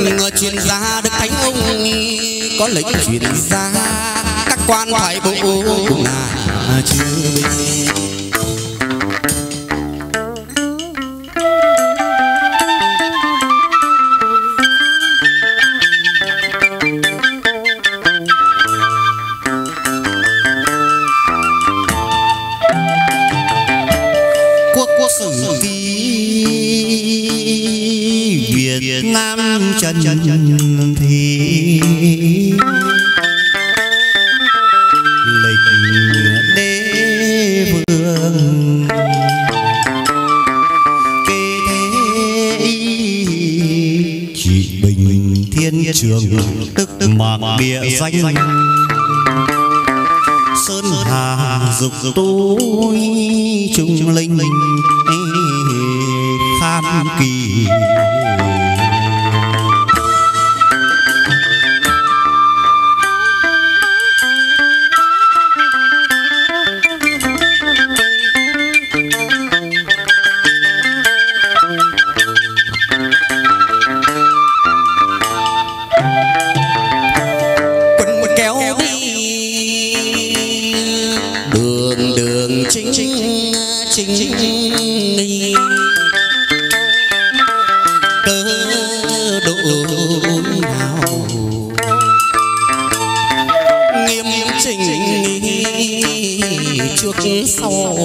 lệnh truyền ra đức thánh ông. Có lệnh truyền ra, các quan phải bộ cùng là chưa Việt Nam trần thì lịch đế vương. Kê thế chỉ bình thiên trường tức mạc địa danh. Sơn hà dục tu trung linh. Kham kỳ trước sau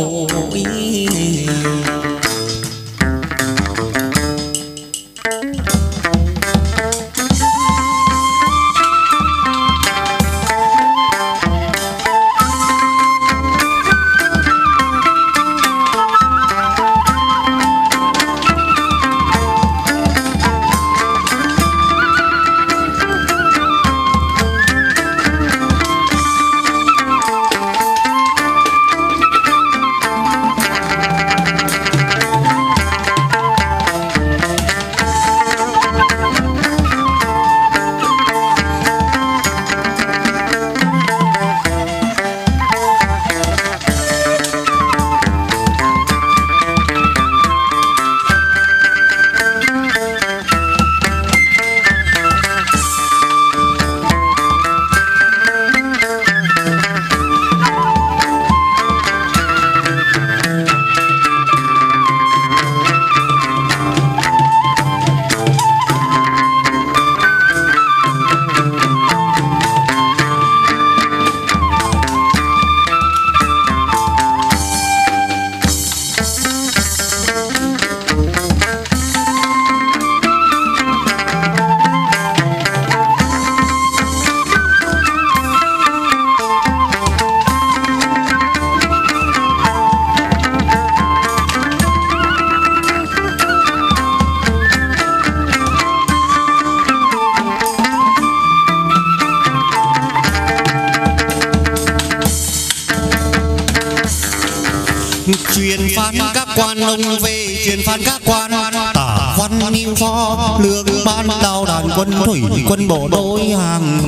truyền phán các quan ông về, truyền phán các quan. Tả văn niu phó lương ban đào đàn quân thủy, quân bộ đối hàng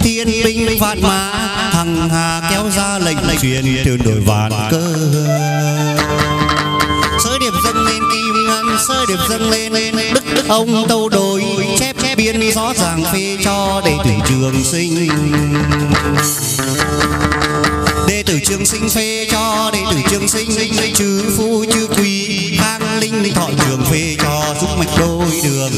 thiên binh vạn mã thằng hà kéo ra lệnh truyền từ đổi vạn cơ. Sớ điệp dâng lên kim ngân sớ điệp dâng lên đức đức ông tâu đồi, chép chép biên rõ ràng phê cho đệ tử trường sinh trường sinh phê cho đệ tử trường sinh chư phu chư quý khang linh thọ trường phê cho giúp mạch đôi đường.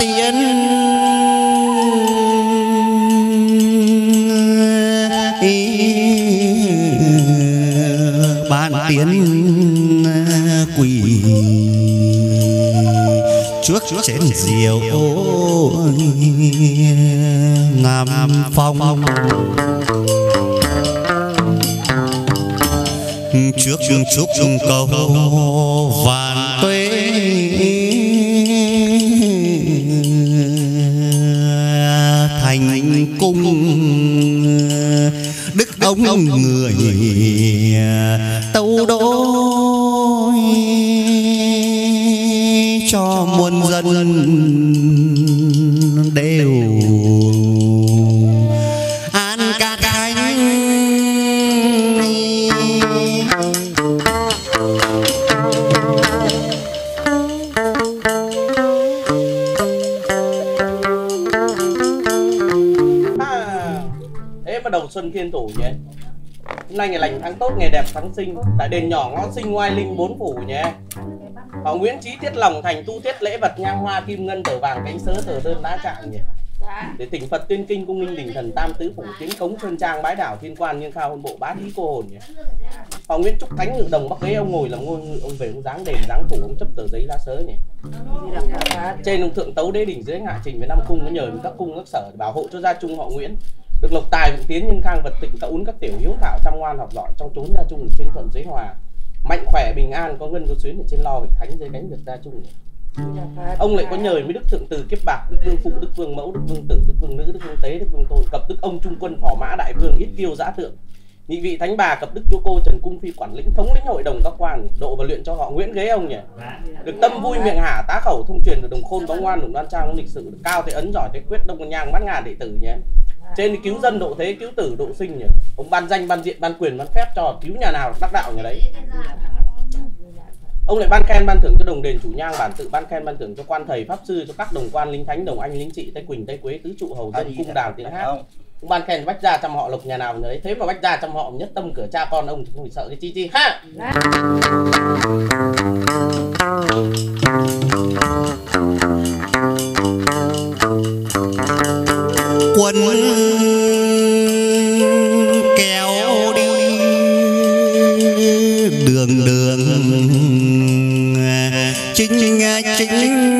Tiến ban tiến quỳ trước chén rượu ngàm phong. trước chúc cầu vạn đức ông người tâu đối cho muôn dân thế xuân thiên thủ nhé. Hôm nay ngày lành tháng tốt, ngày đẹp tháng sinh. Tại đền nhỏ ngõ sinh ngoai linh bốn phủ nhé. Họ nguyễn trí tiết lòng thành tu tiết lễ vật nhang hoa kim ngân tờ vàng cánh sớ tờ đơn đá trạng nhỉ để tỉnh phật tuyên kinh, cung minh đỉnh thần tam tứ phủ tiến cống sơn trang bái đảo thiên quan nhưng khao hôn bộ bá thí cô hồn nhỉ họ nguyễn trúc thánh ngự đồng bắc ghế, ông ngồi làm ngôi ngự ông về ông dáng đền dáng phủ, ông chấp tờ giấy lá sớ nhỉ trên ông thượng tấu đế đỉnh dưới hạ trình với năm cung, có nhờ với các cung, các sở bảo hộ cho gia trung họ nguyễn được lộc tài vượng tiến nhân khang vật tịnh các uốn các tiểu hiếu thảo tam ngoan học giỏi trong chốn gia trung trên thuận dưới hòa. Mạnh khỏe, bình an, có ngân có xuyến ở trên lo vịnh thánh dưới cánh được gia trung ông lại có nhờ mấy đức thượng từ kiếp bạc, đức vương phụ, đức vương mẫu, đức vương tử, đức vương nữ, đức vương tế, đức vương tôn, cập đức ông trung quân, phò mã, đại vương, ít kiêu, giã tượng nhị vị thánh bà cập đức chúa cô, trần cung phi quản lĩnh, thống lĩnh hội đồng các quan độ và luyện cho họ nguyễn ghế ông nhỉ? Được tâm vui miệng hả, tá khẩu thông truyền được đồng khôn, bóng ngoan, đồng đoan trang đồng lịch sử, được cao thế ấn, giỏi thế quyết, đông nhang mắt ngàn đệ tử nhé trên thì cứu dân độ thế cứu tử độ sinh nhỉ? Ông ban danh ban diện ban quyền ban phép cho cứu nhà nào đắc đạo nhà đấy. Ông lại ban khen ban thưởng cho đồng đền chủ nhang bản tự ban khen ban thưởng cho quan thầy pháp sư cho các đồng quan lính thánh đồng anh lính trị tây quỳnh tây quế tứ trụ hầu dân cung đào tiếng hát. ông ban khen bách gia trăm họ lộc nhà nào nhà đấy. Thế mà bách gia trăm họ nhất tâm cửa cha con ông thì không phải sợ cái chi chi. Ha đường đường. Chính chính